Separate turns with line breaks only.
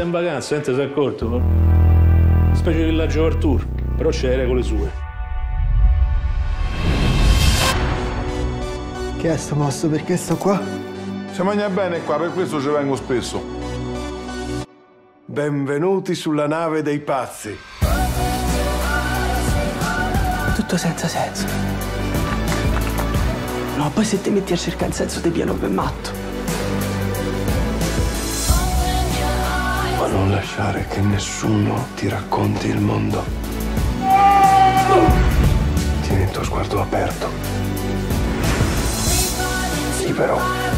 stai in vacanza, niente si è accorto. Specie di villaggio Artur, però c'è le regole sue.
Che è sto posto? Perché sto qua?
Si mangia bene qua, per questo ci vengo spesso.
Benvenuti sulla nave dei pazzi.
Tutto senza senso. No, poi se ti metti a cercare il senso di pieno per matto.
Non lasciare che nessuno ti racconti il mondo. Tieni il tuo sguardo aperto. Libero.